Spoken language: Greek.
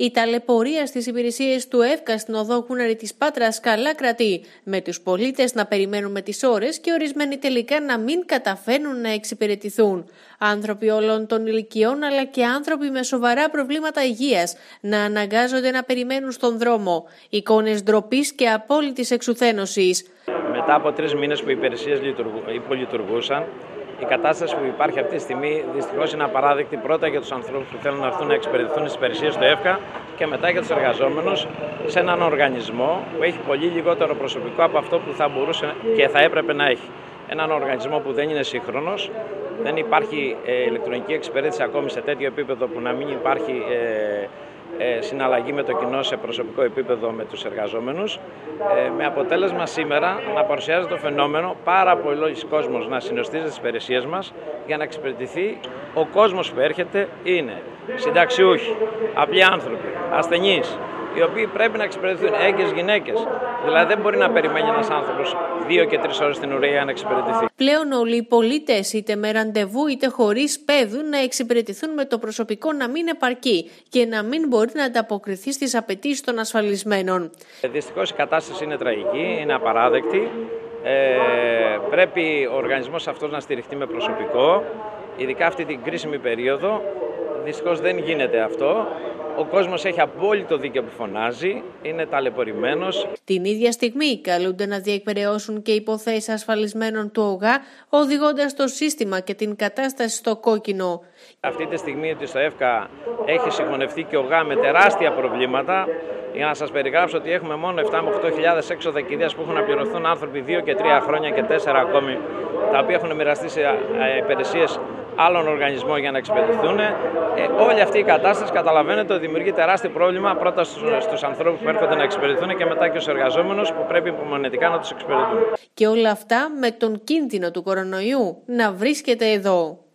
Η ταλαιπωρία στις υπηρεσίες του ΕΦΚΑ στην οδό Κούναρη της Πάτρας καλά κρατεί, με τους πολίτες να περιμένουν με τις ώρες και ορισμένοι τελικά να μην καταφέρνουν να εξυπηρετηθούν. Άνθρωποι όλων των ηλικιών αλλά και άνθρωποι με σοβαρά προβλήματα υγείας να αναγκάζονται να περιμένουν στον δρόμο. Εικόνες ντροπής και απόλυτης εξουθένωσης. Μετά από τρεις μήνες που οι υπηρεσίες υπολειτουργούσαν, η κατάσταση που υπάρχει αυτή τη στιγμή δυστυχώς είναι απαράδεκτη πρώτα για τους ανθρώπους που θέλουν να έρθουν να εξυπηρετηθούν στις υπηρεσίες του ΕΦΚΑ και μετά για τους εργαζόμενους σε έναν οργανισμό που έχει πολύ λιγότερο προσωπικό από αυτό που θα μπορούσε και θα έπρεπε να έχει. Έναν οργανισμό που δεν είναι σύγχρονος, δεν υπάρχει ε, ηλεκτρονική εξυπηρέτηση ακόμη σε τέτοιο επίπεδο που να μην υπάρχει ε, ε, συναλλαγή με το κοινό σε προσωπικό επίπεδο με τους εργαζόμενους. Ε, με αποτέλεσμα σήμερα να παρουσιάζεται το φαινόμενο πάρα πολλοί κόσμος να συνοστίζει τις υπηρεσίες μας για να εξυπηρετηθεί. Ο κόσμος που έρχεται είναι συνταξιούχοι, απλοί άνθρωποι, ασθενείς, οι οποίοι πρέπει να εξυπηρετηθούν, έγκυες γυναίκες. Δηλαδή δεν μπορεί να περιμένει ένας άνθρωπος δύο και τρεις ώρες την ουραία να εξυπηρετηθεί. Πλέον όλοι οι πολίτες, είτε με ραντεβού είτε χωρίς πέδου, να εξυπηρετηθούν με το προσωπικό να μην επαρκεί και να μην μπορεί να ανταποκριθεί στις απαιτήσεις των ασφαλισμένων. Ε, Δυστυχώς η κατάσταση είναι τραγική, είναι απαράδεκτη. Ε, πρέπει ο οργανισμός αυτός να στηριχτεί με προσωπικό, ειδικά αυτή την κρίσιμη περίοδο. Δυστυχώς δεν γίνεται αυτό. Ο κόσμος έχει απόλυτο δίκαιο που φωνάζει, είναι ταλαιπωρημένος. Την ίδια στιγμή καλούνται να διεκπαιρεώσουν και υποθέσεις ασφαλισμένων του ΟΓΑ, οδηγώντας το σύστημα και την κατάσταση στο κόκκινο. Αυτή τη στιγμή ότι στο ΕΦΚΑ έχει συγχωνευτεί και ο ΓΑ με τεράστια προβλήματα. Για να σας περιγράψω ότι έχουμε μόνο 7 με 8.000 έξοδα κηδείας που έχουν να πληρωθούν άνθρωποι 2 και 3 χρόνια και 4 ακόμη, τα οποία έχουν μοιραστεί σε υπηρεσίες άλλων οργανισμών για να εξυπηρετηθούν. Ε, όλη αυτή η κατάσταση καταλαβαίνετε ότι δημιουργεί τεράστιο πρόβλημα πρώτα στους ανθρώπους που έρχονται να εξυπηρετηθούν και μετά και στους εργαζόμενους που πρέπει υπομονετικά να τους εξυπηρετούν. Και όλα αυτά με τον κίνδυνο του κορονοϊού να βρίσκεται εδώ.